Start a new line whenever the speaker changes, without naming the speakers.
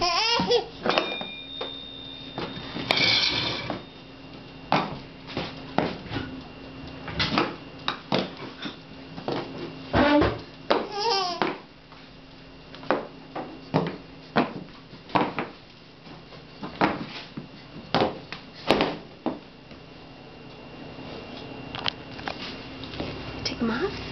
Hey! Mas